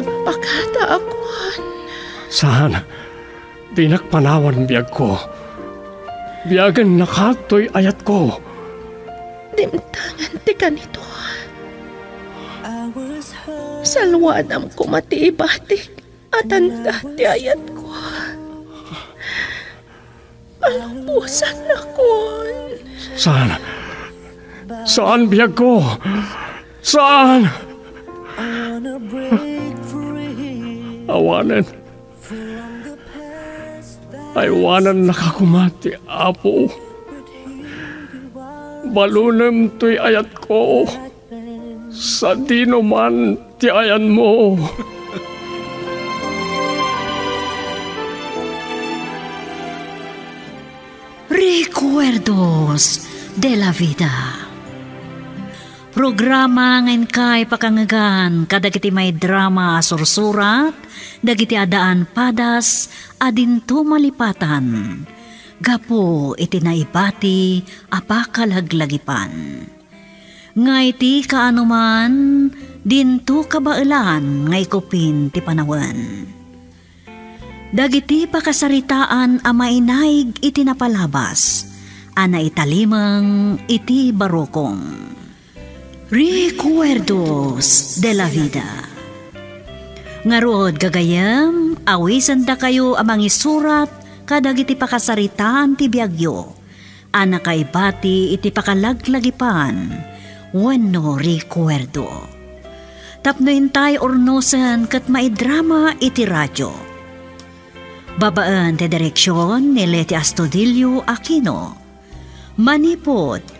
agpakata akuan. Saan? Di nakpanawan biyag ko. Biyagan nakatoy ayat ko. Dimtangan ti kanito. Salwadam ko matiibatik at anda ti ayat ko. Alampusan na kon. Saan? Saan biyag ko? Saan? Awanan. Aywanan nakakumati, apo. Balunam to'y ayat ko. Sa dino man ti ayan mo. Recuerdos de la Vida Programa ngayon kay pakangagan kadagiti may drama sursurat, dagiti adaan padas, adinto malipatan. Gapo iti naibati apakalaglagipan. Ngay ti kaanuman, dinto kabailan ngay kupin ti panawan. Dagiti pakasaritaan a mainaig iti napalabas, ana italimang iti barokong. Recuerdos de la vida. Ngarod gagayam, awisan da kayo amang isurat kadagiti pakasaritaan ti biagyo. Ana kay bati iti pakalaglagipan, wano recuerdo. Tapno intay ornosan kat maidrama iti radyo Babaan te direksyon ni Leti Astudillo Aquino. Manipod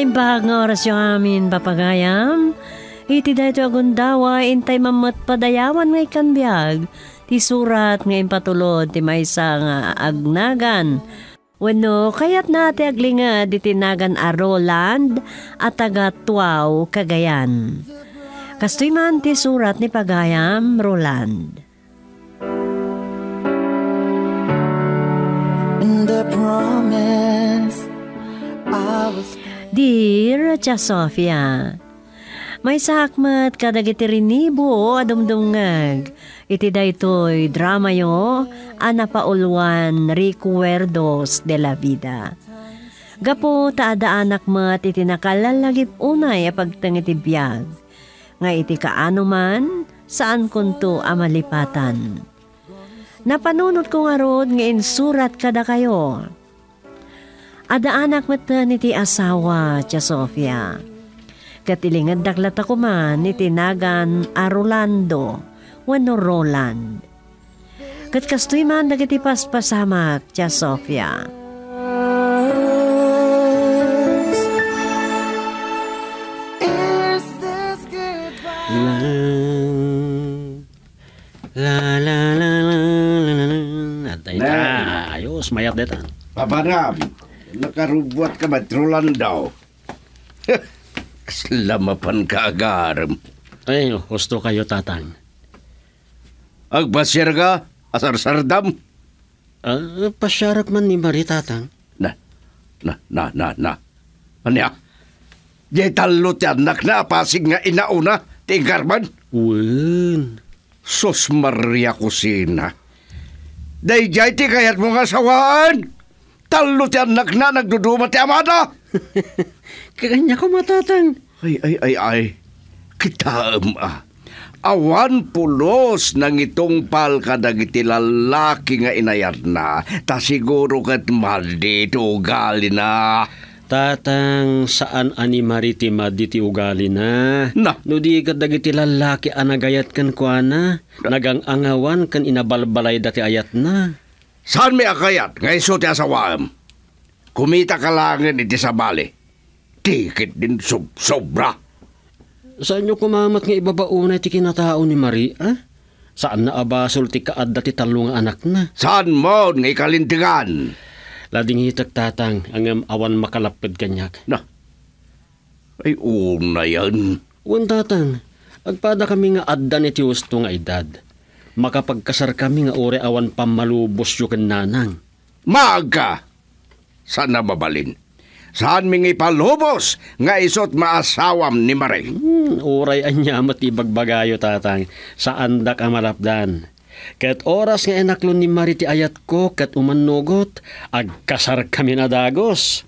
Nga oras yung amin papagayam. Iti dahito agundawa, intay mamat padayawan nga ikan. Ti surat nga impatulod, ti maysa nga agnagan. Wano, kayat nati aglingad iti nagan a Roland at taga Tuaw, Cagayan. Kastoy man ti surat ni Pagayam, Roland. And the promise I was Dear Tia Sofia, may sakmat kadagiti rinibo adumdungag. Iti daytoy drama yo, anapaulwan recuerdos de la vida. Gapo taada anak mat iti nakalalagip unay a pagtangiti biyag. Nga iti kaano man, saan kunto amalipatan. Napanunot ko nga rod nga insurat kada kayo Ada anak mata ni ti asawa, Tia Sofia. Katilingan daklat ako man ni tinagan a Rolando, wano Roland. Kat kastoy man dagiti paspasamak, Tia Sofia. La la la la la la la. Atay ta, ayos mayat deta. Papanam, nakarubuat ka ba trulan daw? Slamapan ka agaram. Ay, gusto kayo tatang. Agbasyar ka, asar-sardam. Ah, pasyarak man ni Mari tatang. Na, na, na, na, na. Anya? Di talo ti anak na pasig nga inauna, ti garman. Wen. Sos Maria Kusina. Dayjay ti kayat mo nga sawaan. Talo ti anak na nagduduma ti amada. Kanya ko matatang. Ay, ay, ay, ay. Kitaam ah. Awan pulos nang itong pal kadagiti lalaki nga inayat na. Ta siguro kat maldi ugali na. Tatang saan ani maritima diti ugali na. Na. No di kat dagiti lalaki anagayat kan kuana. Nagang angawan kan inabalbalay dati ayat na. Saan may akayat? Nga iso ti asawam. Kumita ka langin iti sa bali. Tikit din sob sobra. Saan nyo kumamat nga ibabauna iti kinatao ni Marie, ah? Saan na abasol ti kaadda ti talo nga anak na? Saan mo nga ikalintigan? Lading hitak tatang ang awan makalapad kanyak. Na, ay una yan. Wan tatang, agpada kami nga adda ni ti nga edad. Makapagkasar kami nga ore awan pamalubos yu ken nanang. Maaga! Saan na mabalin? Saan ming ipalubos nga isot maasawam ni Maray? Hmm, uray anya mati bagbagayo tatang, saan da ka malapdan. Kat oras nga enaklon ni Marie ti ayat ko kat umanugot, agkasar kami na dagos.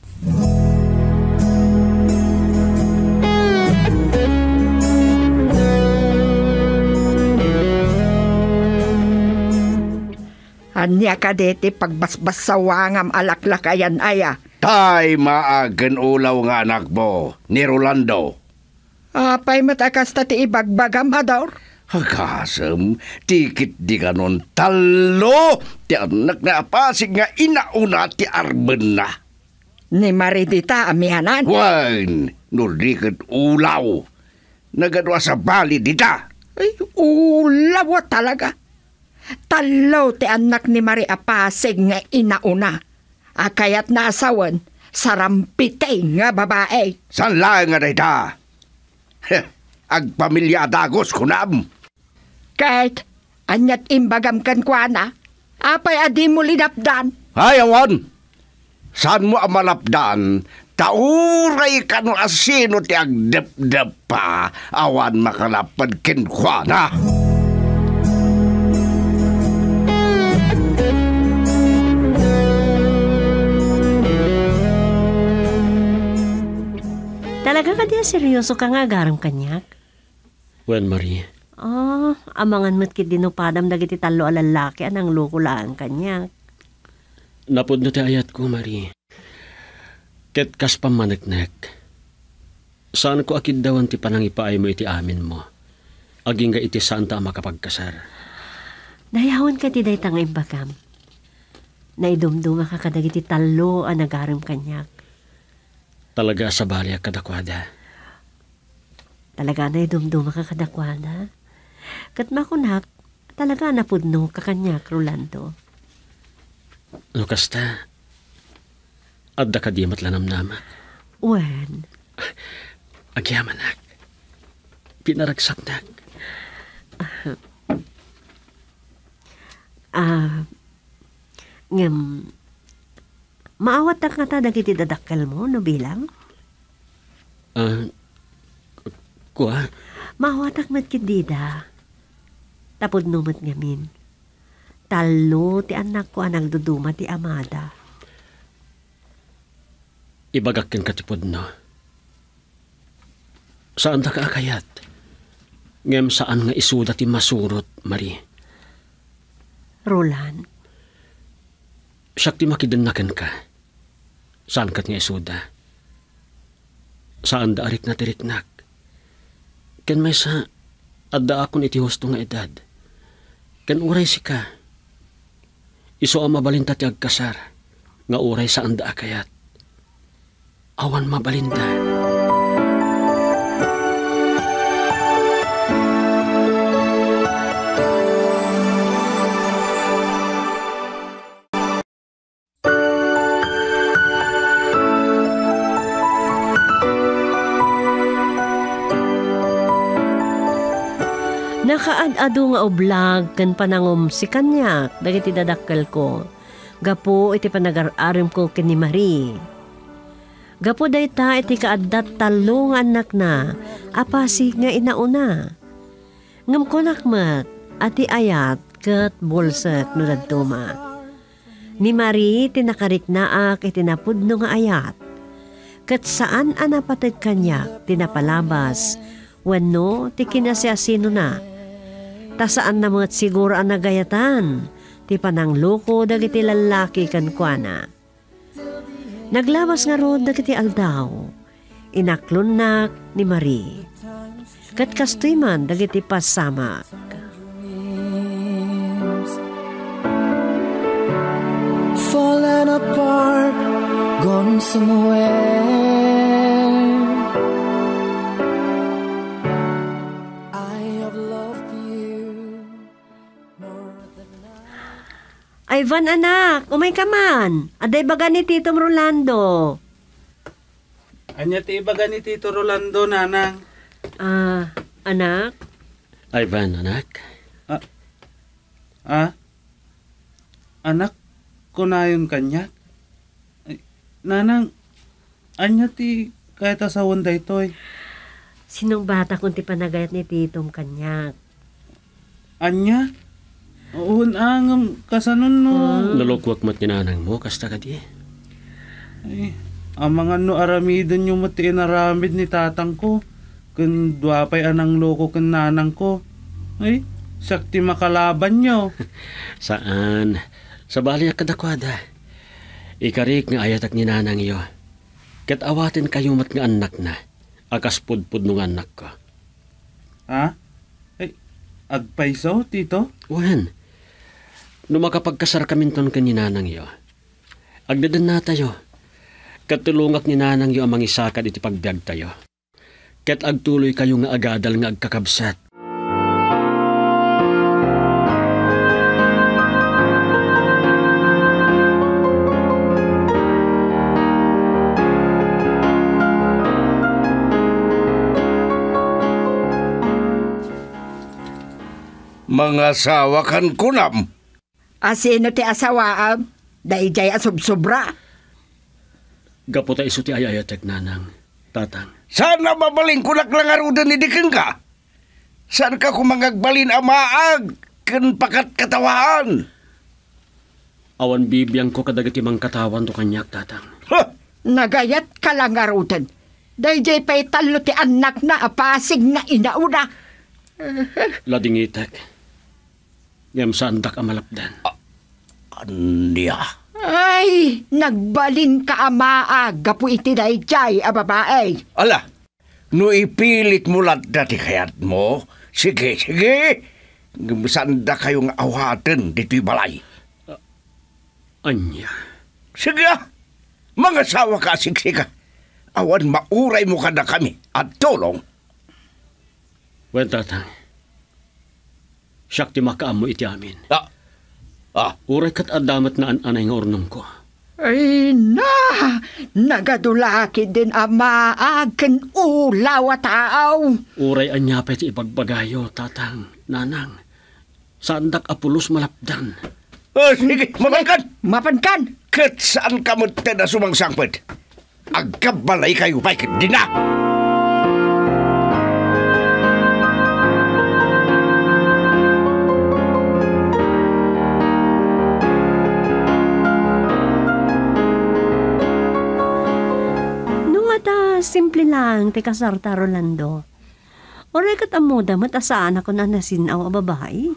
Anya ka deti pagbasbas sa wangam alaklakayan aya. Tay maagan ulaw nga anak mo, ni Rolando. Apay matakas ta ti ibagbagam ador. Hakasam, tikit di kanon talo, ti anak na apasig nga inauna ti arben na. Ni Maridita amihanan. Wan, nurikit ulaw. Nagadwa sa bali dita. Ay, ulawa talaga. Talaw ti anak ni Mari Apasig nga inauna. Akayat na asawan, sarampite nga babae. San lang nga dita? Heh, agpamilya dagos kunam. Kahit anyat imbagam kan kuana, apay adi mo linapdan. Ayawan! Saan mo ang malapdan? Tauray ka no asino ti agdep-dep pa awan makalapad kinkwana. Talaga ka diya seryoso ka nga garam kanyak? Wen Marie, Oh, amangan mo't kit dinupadam dagiti talo a lalaki anang loko lang kanyak. napod na ti ayat ko Marie. Ket kas pamaneknek. Saan ko akid dawan ti panangipaay mo iti amin mo? Aging nga iti saan ta makapagkasar. Nayawan ka ti dayta nga imbagam. Naidumduma ka kadagiti talo a nagaram kanyak. Talaga sa bali kadakwada. Talaga na idumduma ka kadakwada. Kat makunak, talaga napudno ka kanyak, Rolando. No kasta, adda ka di matlanamnamak. Wen, Agyamanak. Pinaragsaknak. ah, ngem, maawat na nga ta dagiti dadakkel mo, no bilang? Ah, kuha, Mawatak mat kidida. Tapod numat ngamin. Talo ti anak ko anang duduma ti amada. ibagakin katipod no. Saan ta kaakayat? Ngem saan nga isuda ti masurot, Marie? Roland, Siyak ti makidennaken ka. Saan kat nga isuda? Saan da arik na tiriknak? Ken may sa adda akon iti husto nga edad. Ken uray si ka. Iso ang mabalinta ti agkasar. Nga uray saan da akayat. Awan mabalinta. Nakaad-ado nga oblag kan panangom si kanyak dagiti dadakkel ko. Gapo iti panagaram ko ken ni Marie. Gapo dayta iti kaaddat talo nga anak na apasig nga inauna. Ngam ko nakmat ati ayat kat bolsak no dadtuma. Ni Marie tinakarik naak iti napudno nga ayat. Kat saan anapatid kanyak tinapalabas wano ti kinasiasino na. Ta saan na mga siguro ang nagayatan ti panang loko dagiti lalaki kan kuana. Naglabas nga rod dagiti aldaw, inaklonnak ni Marie. Kat kastoy man dagiti pasamak. Falling apart, gone somewhere. Ivan anak, umay ka man. Aday baga ni Tito Rolando. Anya ti ibaga ni Tito Rolando, nanang. Ah, anak? Ivan, anak. Ah? Anak ko na yun kanya. Ay, nanang, anya ti kahit asawan da ito eh. Sinong bata kung ti panagayat ni Titong kanyak? Anya? Uun angam kasanon no. Nalukwak mat ninanang mo, kasta ka di. Ay, ang mga no aramidan yung mati inaramid ni tatang ko. Kun duapay anang loko kun nanang ko. Ay, sakti makalaban nyo. Saan? Sa bali at kadakwada. Ikarik nga ayat ak ninanang iyo. Kat awatin kayo mat nga anak na. Akas pudpud nung anak ko. ha? Ay, agpaisaw, tito? Wen, no makapagkasar kaminton ka ni nanang iyo. Agdadan na tayo. Katulungak ni nanang iyo ang mangisakad iti pagbiag tayo. Kat agtuloy kayo nga agadal nga agkakabsat. Mga sawakan kunam. Asino ti asawaam? Dayjay asubsobra. Gaputa iso ti ayayatek nanang. Tatang. Sana mabaling kunak lang arudan ni Dikeng ka. Saan ka kumangagbalin amaag? Kan pakat katawaan. Awan bibiyang ko kadagati mang katawan to kanyak tatang. Ha! Nagayat ka lang arutan. Dayjay pa'y talo ti anak na apasig nga inauna. Lading Ngam sandak amalapdan. Andiya. Ay, nagbalin ka amaag. Gapu iti dayjay a babae. Ala, no ipilit mo lang dati kayat mo, sige, sige. Sanda kayong awaten dito'y balay. Anya. Sige ah, mga sawa ka siksika. Awan mauray mo kada kami at tulong. Wen tatang. Siyak ti makaamo iti amin. Ah, ah, Uray kat adamat na ananay nga ornong ko. Ay na, nagadulaki din amaag ken ulaw a tao. Uray anyapay ti ipagbagayo, tatang, nanang. Sandak apulos malapdan. ah sige, mamalkan. Mapankan, Kat saan ka mo na sumangsangpad? Agkabalay kayo, baik din na. Simple lang, ti kasarta Rolando. Oray kat amuda, matasaan ako na nasinaw a babae.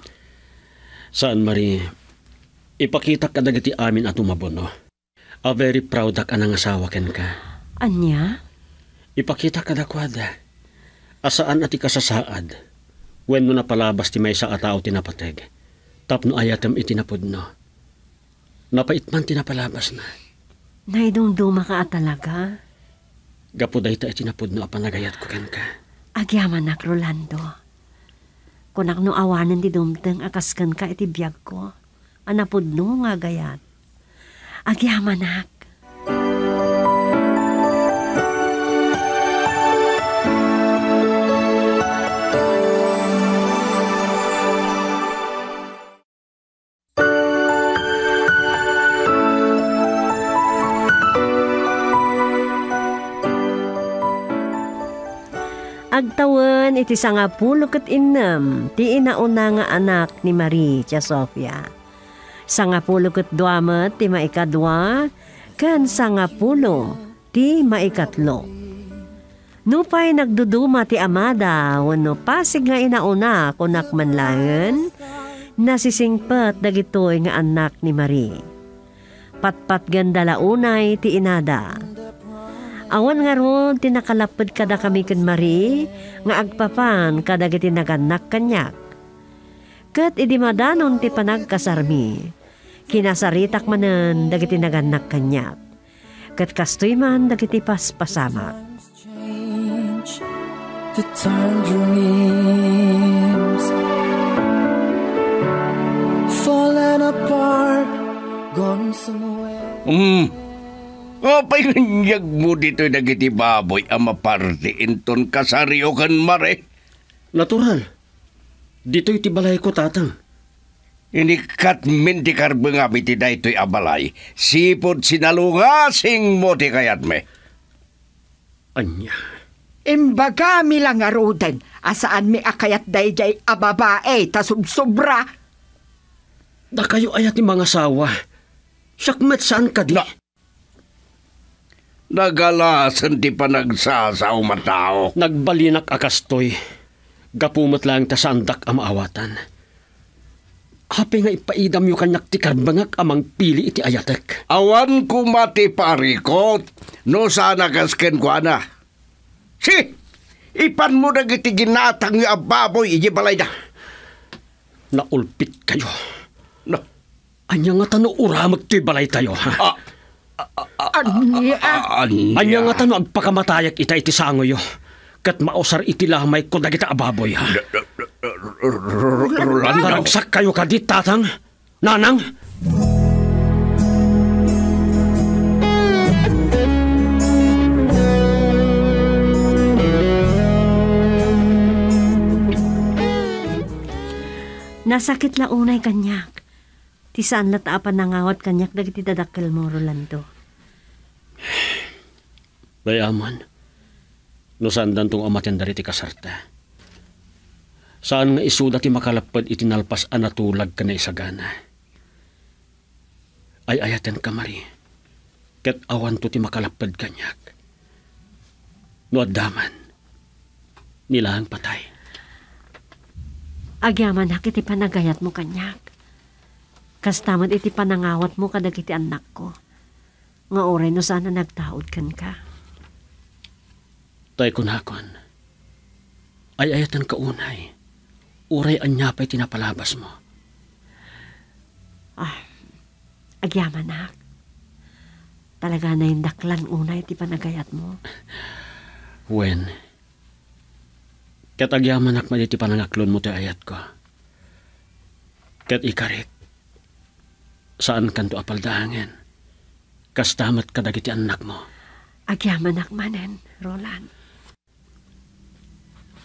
Saan, Marie? Ipakita ka dagiti amin at umabono. A very proud ak anang asawa ken ka. Anya? Ipakita ka dakwada. Asaan at ikasasaad. When no napalabas ti may sa atao tinapateg. Tapno ayatem itinapod no. Napait man tinapalabas na. Naidumduma ka at talaga. Gapuday ta itinapod no apanagayat ko ken ka. Agyaman nak, Rolando. Kunak no awanan di dumteng akaskan ka iti biyag ko. Anapod no nga gayat. Agyaman nak. Agtawan iti sangapulo ket innem ti inauna nga anak ni Marie tia Sofia. Sangapulo ket duamet ti maikadwa ken sangapulo ti maikatlo. Nupay nagduduma ti amada wenno pasig nga inauna kunak manlangen nasisingpet dagitoy nga anak ni Marie. Patpat ganda launay ti inada. Awan nga ron, tinakalapad kada kami kan Marie, nga agpapan kada giti naganak kanyak. Kat idi madanon ti panagkasarmi, kinasaritak manen dagiti naganak kanyak. Kat kastoy man dagiti paspasama. To turn dreams falling apart, gone somewhere. Hmm. O, painganyag mo dito dagiti baboy ang maparti inton kasaryo kan mare. Natural. Dito'y tibalay ko, tatang. Inikat min ti karbengami ti daytoy abalay. Sipod sinalungasing mo ti kayat me. Anya. Imbaga mi lang aruden, asaan mi akayat dayjay ababae, tasubsobra. Da kayo ayat ni mga sawa. Sakmet saan ka di? Na- Nagalasan ti panagsasaw matao. Nagbalinak akastoy. Gapumot lang ta sa andak ang maawatan. Hapi nga ipaidam yung kanyak ti karbangak amang pili iti ayatek. Awan ko mati parikot. No sana kasken ko ana. Si! Ipan mo na iti ginatang nga baboy iji balay da. Naulpit kayo. No. Anya nga tano uramag ti balay tayo, ha? Anya, Anya. Anya nga tano agpakamatayak ita iti sangoyo. Kat mausar iti lamay ko dagita ababoy, ha? Rolando. Naragsak kayo kadit, tatang? Nanang? Nasakit la unay kanyak. Ti saan la taapan nangawat kanyak dagiti dadakkel mo, Rolando. Bayaman. No sandan tong amatyan dari ti kasarta. Saan nga isuda ti makalapad itinalpas anatulag ka na isagana. Ay ayatan ka mari. Ket awan to ti makalapad kanyak. No addaman. Nilang patay. Agyaman iti panagayat mo kanyak. Kastamad iti panangawat mo kadagiti anak ko. Nga oray no sana nagtaod kan ka. Tay kunakon. Ay ayatan ka unay. Uray anyapay tinapalabas mo. Agyaman hak. Talaga na yung daklan unay iti panagayat mo. Wen. Kat agyaman ak maditi panangaklon mo ti ayat ko. Kat ikarik. Saan kanto apaldahangen? Kastamat ka dagiti anak mo. Agyaman hak manen, Roland.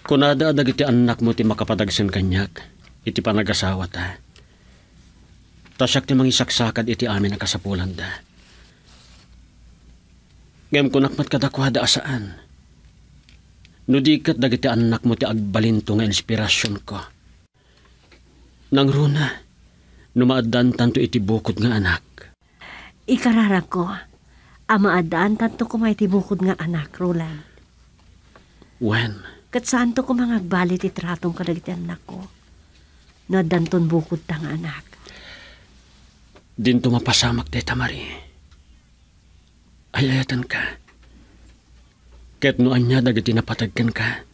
Kunada dagiti anak mo ti makapadagsen kanyak. Iti panagasawa ta. Tasyak ti mangisaksakad iti amin ang kasapulan da. Ngem kunakmat kadakwada asaan. Nudikat dagiti anak mo ti agbalinto nga inspirasyon ko. Nang runa, numaadan tanto iti bukod nga anak. Ikarara ko, amaadaan tanto ko may tibukod nga anak, Roland. Wen, Kat saan to ko mga agbalit itratong kadagiti anak ko. Na danton bukod tang anak. dinto mapasamak day tamari. Ayayatan ka. Ket no anya dagiti napatagkan ka.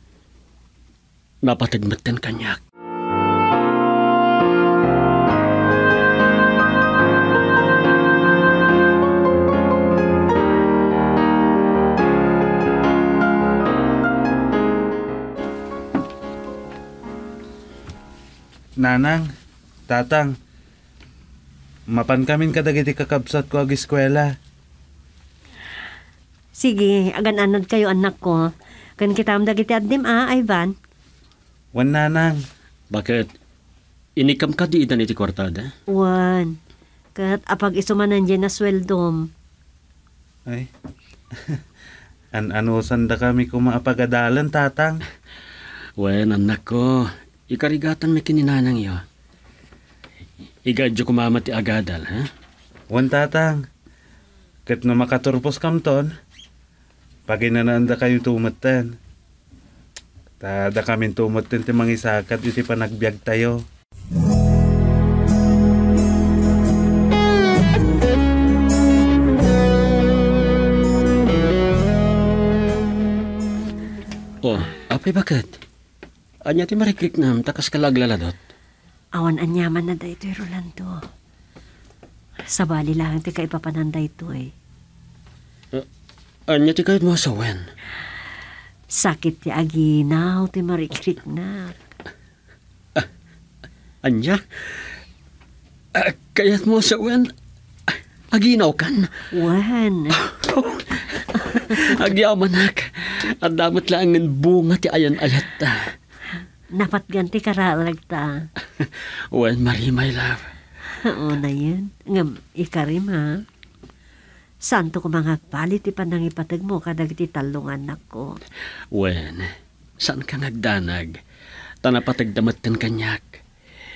Napatagmatan kanyak. Nanang, tatang, mapan kamin kadagiti kakabsat ko ag eskwela. Sige, agan anod kayo anak ko. Kan kita am dagiti addim ah, Ivan. Wan nanang, Bakit? Inikam ka di idan iti kwartada? Wan. Kat apag isumanan dyan na sweldom. ay, an-anusan da kami kumaapagadalan, tatang. Wen, anak ko. Ikarigatan may kininanang iyo. Igadyo kumama ti agadal, ha? Wan tatang, kat no makaturpos kamton, paginanaanda kayo tumatan. Tada kami tumatan ti mangisakat iti panagbiag tayo. Oh, apay bakit? Anya ti marikrik nam, takas kalaglaladot. Awan anyaman na da ito, Rolando. Sa bali lang ti kaipapananda ito eh. Anya ti kahit mo asawen. Sakit ti aginaw ti marikrik na. Anya? Ah, kaya't mo asawen. Aginaw kan. Wan. Agyaman nak. At damat lang ang bunga ti ayan ayat. Napat ganti karalag ta. When Marie, my love. Oo na yun. Ngam, ikarim ha. Santo ko mga palit ti panang ipatag mo kadag ti talungan nako. When, saan ka nagdanag? Tanapatagdamat kan kanyak.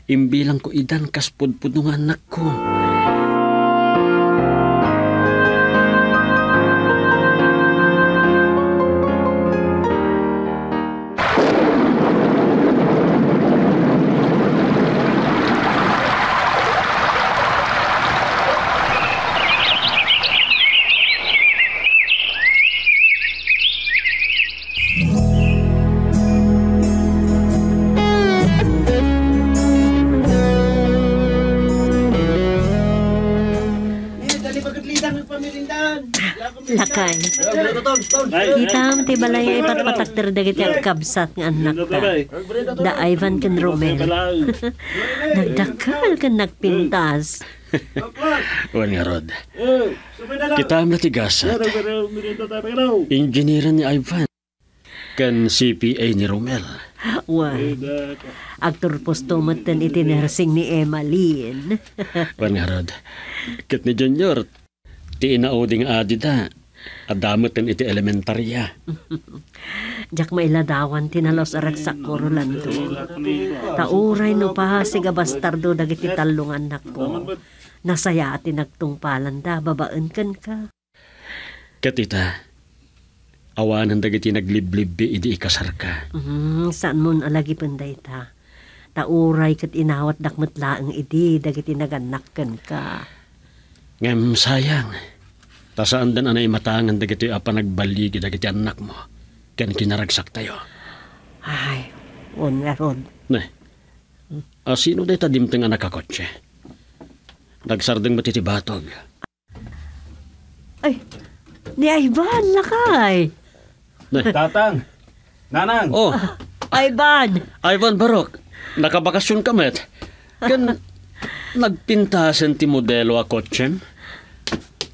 Imbilang ko idan kaspudpud ng anak ko. Lakay. Balay ay patpatakter dagit yung kabsat ng anak ta. Da Ivan kan Romel. Nagdakal kan nagpintas. Wan nga Rod. Kita am natigasat. Engineer ni Ivan. Kan CPA ni Romel. Wan. Aktor postumat ten itinersing ni Emmalyn. Wan nga Rod. Kit ni Junior. Ti inauding adida. Adamot kan iti elementarya. Jak mailadawan tinalos arak sa korolando. Tauray no pa siga bastardo dagiti talungan nako. Nasaya ati nagtungpalan da babaan kan ka. Katita. Awanan dagiti nagliblibbi idi ikasar ka. Mm, saan mo alagi panday ta? Tauray kat inawat dakmet laang idi dagiti naganakkan ka. Ngem sayang. Tasaan dan anay matangan dagiti apa nagbaligi dagiti anak mo. Kan kinaragsak tayo. Ay, on nga rod. Ne. Ah, sino day tadimteng anak kakotse? Nagsardeng matitibatog. Ay, ni Ivan lakay. Ne. Tatang! Nanang! Oh, Ivan! Ivan Barok. Nakabakasyon ka met. Kan nagpintasan ti modelo a kotsem?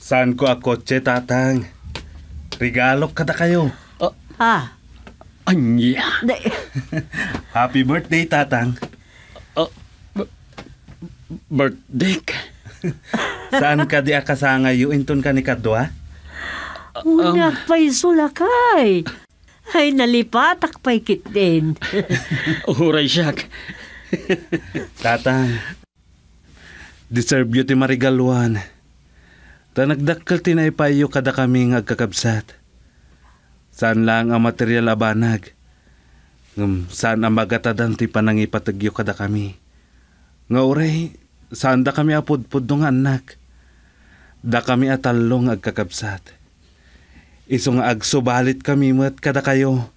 Saan ko a kotse, tatang? Regalo kada kayo. Ha? Anya. Happy birthday, tatang. Birthday ka. Saan ka di akasanga yu inton ka ni kadwa? una pa'y sulakay. Ay, nalipatak pa'y kit din. Uray siyak. Tatang, deserve yu ti marigaluan. Ta nagdakkel ti naipayo kada kami nga agkakabsat. Saan lang ang material abanag? Ngam, saan ang magatadan ti panangipatagyo kada kami? Nga uray, saan da kami apudpud nga anak? Da kami atalong agkakabsat. Iso nga agsubalit kami mat kada kayo.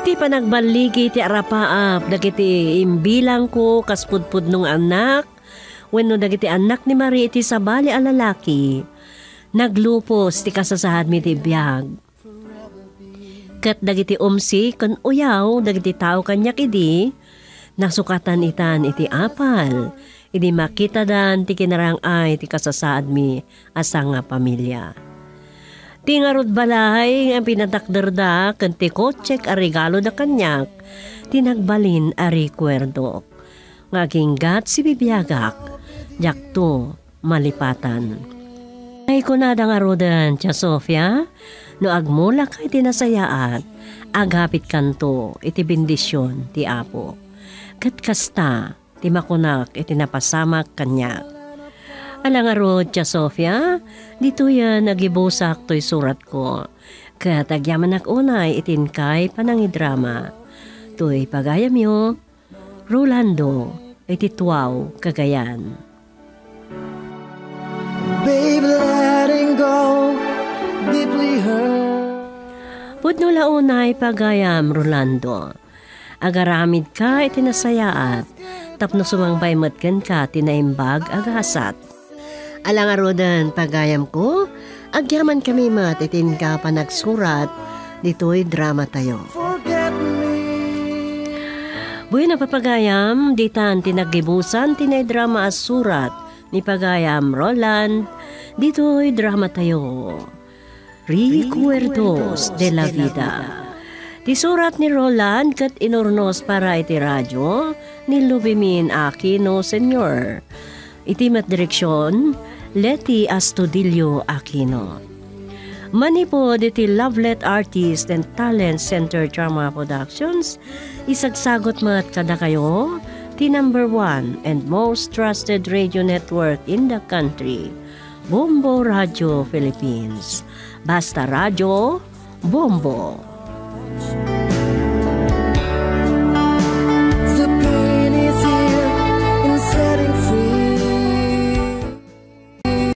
Iti panagbaligi ti arapaap, dagiti imbilang ko kaspudpud nung anak, wenno dagiti anak ni Marie iti sabali a lalaki, naglupos ti kasasahad mi ti biyag. Kat dagiti umsi kan uyaw, dagiti tao kanyak idi, nasukatan itan iti apal, idi makita dan ti kinarang ay ti kasasaad mi asa nga pamilya. Tingarod balay ang pinatakderda kan ti kotsek a regalo da kanyak, tinagbalin a rekwerdok. Ngaging gat si bibiyagak, jakto malipatan. Ay kunada nga rodan, Tia Sofia, no agmula kay tinasayaat, agapit kanto iti bendisyon ti Apo. Kat kasta, ti makunak iti napasamak kanyak. Alang aro, Tia Sofia, dito yan nagibusak to'y surat ko. Katagyaman ak unay itinkay panangidrama. To'y pagayam yo, Rolando, iti tuwaw, kagayan. Baby, letting go, deeply hurt. Pudno launay pagayam, Rolando. Agaramid ka itinasayaat, tapno sumangbay matgan ka tinaimbag agasat. Alang arodan pagayam ko, agyaman kami mat itin ka pa nagsurat, dito'y drama tayo. Buhay na papagayam, ditan tinagibusan tinay drama as surat ni Pagayam Roland, dito'y drama tayo. Recuerdos de la Vida. Ti surat ni Roland kat inornos para iti radyo ni Lubimin Aquino Sr. Iti mat direksyon, Leti Astudillo Aquino. Manipod iti Lovelet Artist and Talent Center Drama Productions, isagsagot mat kada kayo, ti number one and most trusted radio network in the country, Bombo Radio Philippines. Basta Radio, Bombo.